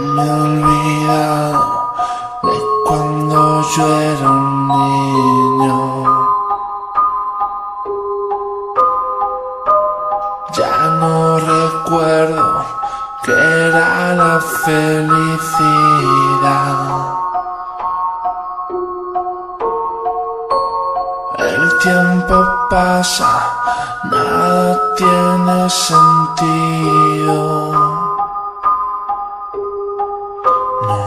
me he olvidado de cuando yo era un niño. Ya no recuerdo que era la felicidad. El tiempo pasa, nada tiene sentido.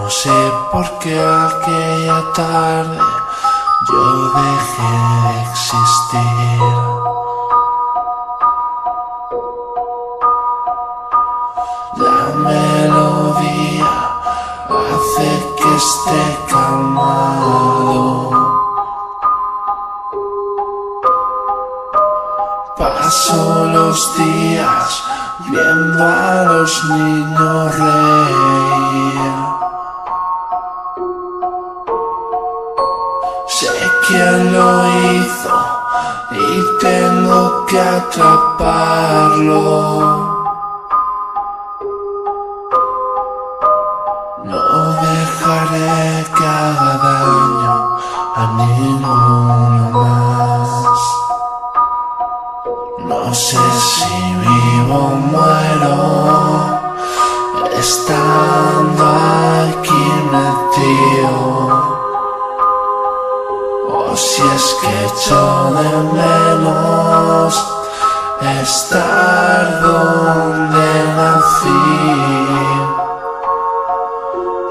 No sé por qué aquella tarde yo dejé de existir. La melodía hace que esté calmado. Paso los días viendo a los niños reír. Quién lo hizo y tengo que atraparlo. No dejaré que haga daño a ninguno más. O si es que echo de menos estar donde nací.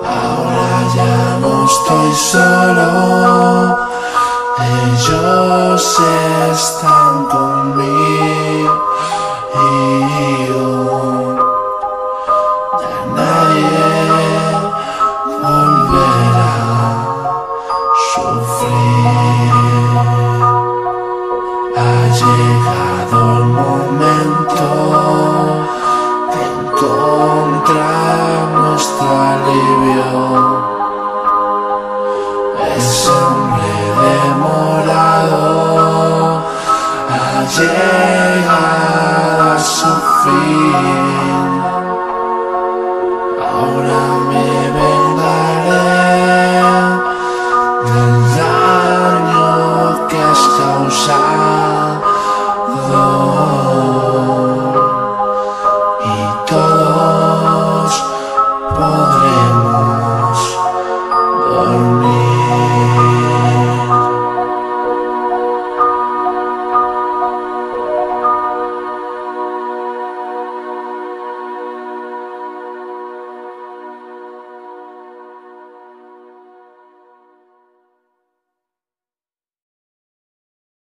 Ahora ya no estoy solo, ellos están llega a su fin. Ahora me vengaré del daño que has causado y todos podremos.